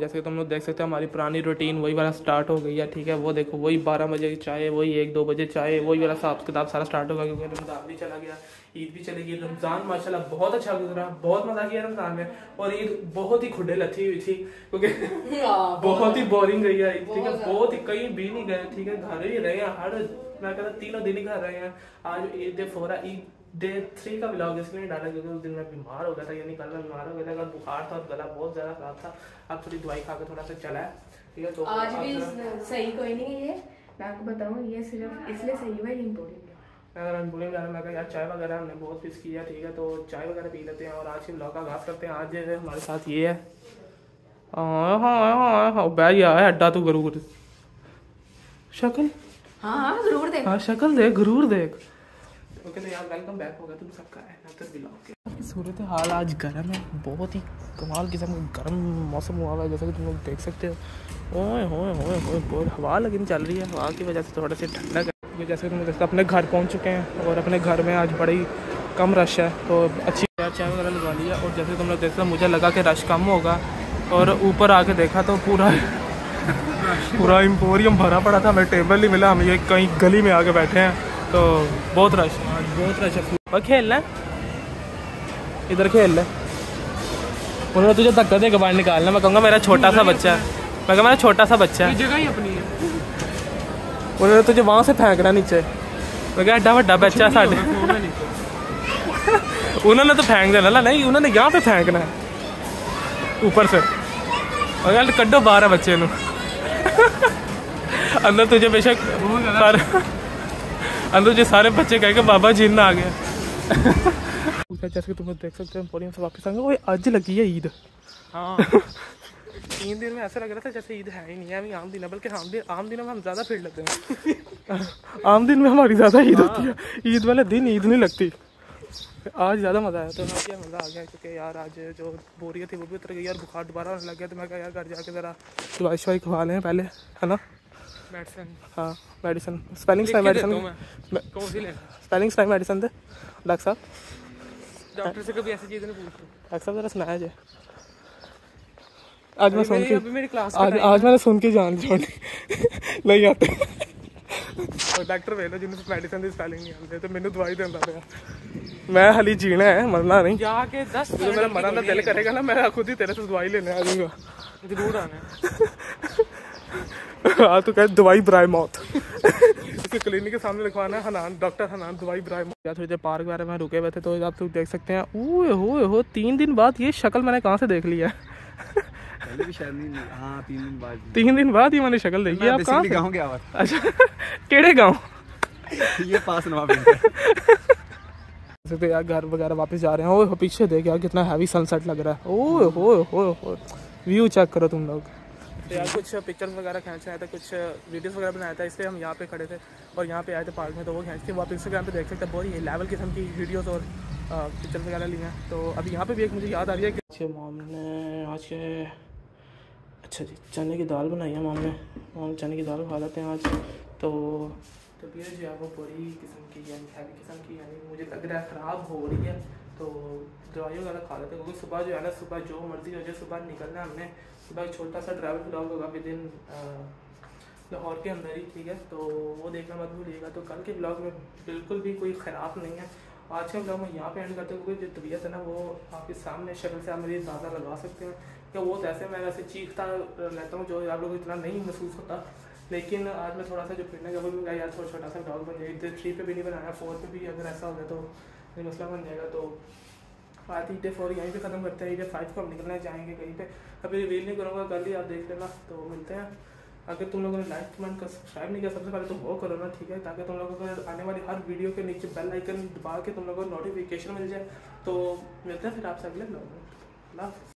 जैसे कि तुम लोग देख सकते हो हमारी पुरानी रूटीन वही वाला स्टार्ट हो गई है ठीक है? वो देखो वही बारह बजे की चाय वही एक दो बजे चाय वही वाला हिसाब किताब सारा स्टार्ट होगा क्योंकि रमज़ान भी चला गया ईद भी चली गई। रमज़ान माशाल्लाह बहुत अच्छा गुजरा बहुत मज़ा किया रमज़ान में। और ईद बहुत ही खुडे लथी हुई थी क्योंकि हाँ, बहुत ही बोरिंग गई है ठीक है? बहुत बहुत ही कहीं भी नहीं गए ठीक है? घर ही रहे हैं हर मैं कहता तीनों दिन ही घर रहे हैं। आज ईद फोरा ईद डे थ्री का ब्लॉग इसलिए डाला क्योंकि उस दिन मैं बीमार हो गया था यानी कल मैं बीमार हो गया था कल बुखार था और गला बहुत ज़्यादा खराब था। अब थोड़ी दवाई खा के थोड़ा सा चला है ठीक है? तो आज भी सही कोई नहीं है मैं आपको बताऊँ ये सिर्फ़ इसलिए सही हुआ बोरिंग अगर हम बोलेंगे यार मैं यार चाय वगैरह हमने बहुत मिस किया ठीक है? तो चाय वगैरह पी लेते हैं और आज के ब्लॉग का आगाज़ करते हैं। आज हमारे साथ ये है। हाँ हाँ हाँ हाँ बैठ गया है अड्डा तू गरूर शक्ल? हाँ हाँ ज़रूर देख। हाँ शक्ल देख गरूर देख। ओके तो यार वेलकम बैक होगा तुम सबका है ब्लॉग सूरत हाल आज गर्म है, बहुत ही कमाल किस्म का गर्म मौसम हुआ हुआ है, जैसा कि तुम लोग देख सकते हो। ओए होए होए होए बहुत हवा लेकिन चल रही है, हवा की वजह से थोड़ा सा ठंडक है जैसे तुम देखते अपने घर पहुँच चुके हैं और अपने घर में आज बड़ी कम रश है तो अच्छी चाय वगैरह लगवा लिया और जैसे तुम लोग देखते हो, मुझे लगा कि रश कम होगा और ऊपर आके देखा तो पूरा पूरा एम्पोरियम भरा पड़ा था, हमें टेबल नहीं मिला, हम ये कहीं गली में आके बैठे हैं। तो बहुत रश बहुत रश है। और खेलना इधर खेल ले। उन्होंने तुझे धक्का देकर बाहर निकालना मैं कहूँगा मेरा छोटा सा बच्चा मैं मेरा छोटा सा बच्चा जगह ही अपनी है। उन्होंने तुझे वहाँ से फेंकना नीचे। मैं कहा एड्डा बच्चा साढ़े। उन्होंने तो फेंक देना ना नहीं उन्होंने यहाँ पे फेंकना है। ऊपर से। और कड्डो बारह बच्चे अंदर तुझे बेशक पर अंदर जो सारे बच्चे कहेंगे बाबा जिन्न आ गया। जैसे कि तुम देख सकते हो से वापस आएँगे। वो आज लगी है ईद। हाँ। तीन दिन में ऐसा लग रहा था जैसे ईद है ही नहीं है अभी आम दिन है बल्कि आम दिन आम दिनों में हम ज़्यादा भीड़ लेते हैं। आम दिन में हमारी ज़्यादा ईद होती है। ईद वाले दिन ईद नहीं लगती। आज ज़्यादा मज़ा आया। तो आज क्या मज़ा आ गया? क्योंकि यार आज जो बोरियत थी वो भी उतर गई यार बुखार दोबारा लग गया तो मैं कहा यार घर जाके ज़रा दवाई शवाई खवा लें पहले है ना? हाँ मेडिसिन स्पेलिंग लिख के मेडिसिन देता हूँ मैं कौन सी लेना स्पेलिंग टाइम मेडिसिन दे डॉक्टर साहब डॉक्टर से कभी ऐसी चीज़ नहीं पूछती डॉक्टर साहब ज़रा सुनाया जाए आज मैं सुन मेरी के अभी मेरी क्लास आज आज मैंने सुन के जान छोड़ी नहीं आते और डॉक्टर ਵੇਖ ਜਿਹਨੂੰ ਮੈਡੀਸਨ ਦੀ ਸਪੈਲਿੰਗ ਨਹੀਂ ਆਉਂਦੀ ਤੇ ਮੈਨੂੰ ਦਵਾਈ ਦਿੰਦਾ ਪਿਆ ਮੈਂ ਹਲੀ ਜੀਣਾ ਹੈ ਮਰਨਾ ਨਹੀਂ जाके दस ਜਦੋਂ ਮੇਰਾ ਮਰਨ ਦਾ ਦਿਲ ਕਰੇਗਾ ਨਾ ਮੈਂ ਖੁਦ ਹੀ ਤੇਰੇ ਤੋਂ ਦਵਾਈ ਲੈਣੇ ਆ ਜਾਊਂਗਾ जरूर आना हाँ तो कह दवाई ब्राय मौत। इसके क्लिनिक के सामने लिखवाना है हनान डॉक्टर हनान दवाई ब्राय मौत। यार थोड़ी देर पार्क वगैरह में रुके हुए थे तो आप लोग देख सकते हैं। ओए होए हो तीन दिन बाद ये शक्ल मैंने कहाँ से देख लिया है? हाँ तीन दिन बाद। तीन दिन बाद ही मैंने शक्ल देखी। है आप कहाँ गाँव गया अच्छा केड़े गाँव। ये पास नवा पिंड है। तो यार घर वगैरह वापस जा रहे हैं। हो पीछे देख यार कितना हैवी सनसेट लग रहा है। ओए होए होए होए। व्यू चेक करो तुम लोग। तो यार कुछ पिक्चर्स वगैरह खींच रहे थे, कुछ वीडियोस वगैरह बनाया था, इसलिए हम यहाँ पे खड़े थे और यहाँ पे आए थे पार्क में तो वो खींच के वो आप इंस्टाग्राम पे देख सकते हैं, बहुत ही लेवल किस्म की वीडियोस और पिक्चर्स वगैरह लिए हैं। तो अभी यहाँ पे भी एक मुझे याद आ रही है कि अच्छा मॉम ने आज के अच्छा जी, चने की दाल बनाई है मॉम ने। मॉम, चने की दाल खा लेते हैं आज। तो तबीयत जो है वो बड़ी किस्म की, यानी हैवी किस्म की, यानी मुझे लग रहा है ख़राब हो रही है। तो दवाई वगैरह खा लेते हैं, क्योंकि सुबह जो है ना, सुबह जो मर्ज़ी हो जाए, सुबह निकलना हमने। सुबह एक छोटा सा ट्रैवल ब्लॉग होगा विद इन लाहौर के अंदर ही, ठीक है? तो वो देखना मत भूलिएगा। तो कल के ब्लॉग में बिल्कुल भी कोई ख़राब नहीं है। आज का ब्लॉग मैं यहाँ पे एंड करते हैं, क्योंकि जो तबीयत है ना, वो आपके सामने, शक्ल से आप मेरी अंदाज़ा लगा सकते हैं। कि वो तो ऐसे मैं वैसे चीखता रहता हूँ, जो आप लोगों को इतना नहीं महसूस होता। लेकिन आज मैं थोड़ा सा जो फिरने का यार, थोड़ा छोटा सा ब्लॉग बन जाएगा थ्री पे भी नहीं बनाया फोर पे भी अगर ऐसा हो गया तो ये मसला बन जाएगा तो आती ईटे फोर यहीं पर ख़त्म करते हैं ईटे फाइव को हम निकलना चाहेंगे कहीं पर अभी रिवील नहीं करूँगा, कल ही आप देख लेना तो मिलते हैं। अगर तुम लोगों ने लाइक कमेंट का सब्सक्राइब नहीं किया सबसे पहले तो वो करो ना, ठीक है? ताकि तुम लोगों को आने वाली हर वीडियो के नीचे बेल आइकन दबा के तुम लोगों को नोटिफिकेशन मिल जाए। तो मिलते हैं फिर आपसे अगले ब्लॉग में।